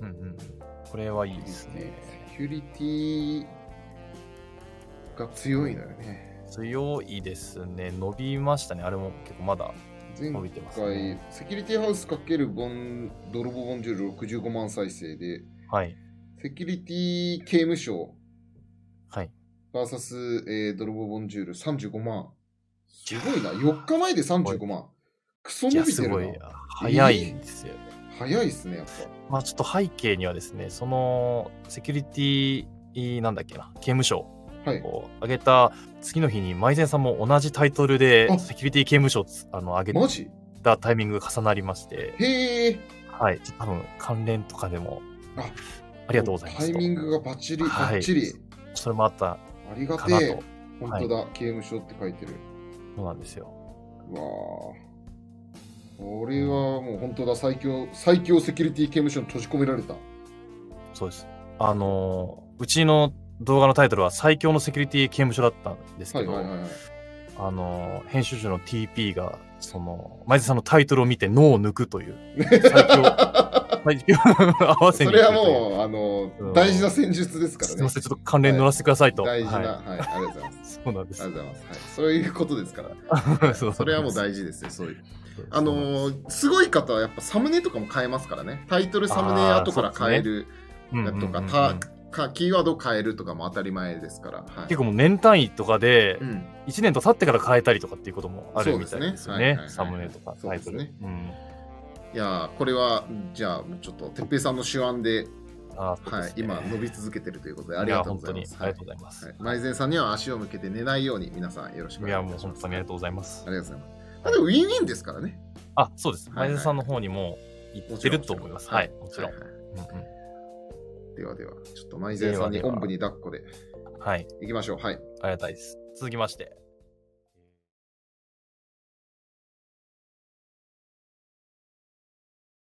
うんうん。これはいいですね。セキュリティが強いのよね。強いですね。伸びましたね。あれも結構まだ前伸びてます回、ね。セキュリティハウスかけるボン泥棒ボンジュール65万再生で、はい。セキュリティ刑務所はい。VS、えー、泥棒ボンジュール35万。すごいな。4日前で35万。クソ伸びてるなすごい。。早いんですよ。早いっすね、やっまあちょっと背景にはですね、そのセキュリティ、なんだっけな、刑務所ぱ。はい。を上げた次の日に、マイゼンさんも同じタイトルであセキュリティ刑務所をつあの上げたタイミングが重なりまして、へえ。はい、多分関連とかでもあありがとうございますと。タイミングがバッチリ、バはいッチリ。それもあったありがてえ。。本当だ、刑務所って書いてる。そうなんですよ。うわあ。これはもう本当だ、最強、最強セキュリティ刑務所に閉じ込められた。そうです。あのーうちの動画のタイトルは最強のセキュリティ刑務所だったんですけど、はいはいはいはい。あのー編集長の TP が、その、マイゼンさんのタイトルを見て脳を抜くという、最強、合わせにそれはもう、あのうん、大事な戦術ですからね。すみません、ちょっと関連乗らせてくださいと。大事な、ははい、ありがとうございます。い、そうなんです。ありがとうございます。はい、そういうことですから。そうそれはもう大事ですよ、そういう。あのーすごい方はやっぱサムネとかも変えますからね。タイトルサムネ後から変えるとか、かキーワードを変えるとかも当たり前ですから。はい、結構もう年単位とかで、うん、1年と経ってから変えたりとかっていうこともあるみたいですよねねはいはいはい。サムネとかタイトル。そうですねうんいやーこれは、じゃあ、ちょっと、てっぺいさんの手腕で、あねはい、今、伸び続けてるということで、ありがとうございます。ありがとうございます。はい、前前さんには足を向けて寝ないように、皆さんよろしくおいや、もう願いします。本当にありがとうございますあ。りがとうございます。まあでも、ウィンウィンですからね。あ、そうです。前田さんの方にも行ってると思います。はい、もちろん。ではでは、ちょっと前前さんにおんぶに抱っこではい、いきましょう。はい。ありがたいです。続きまして、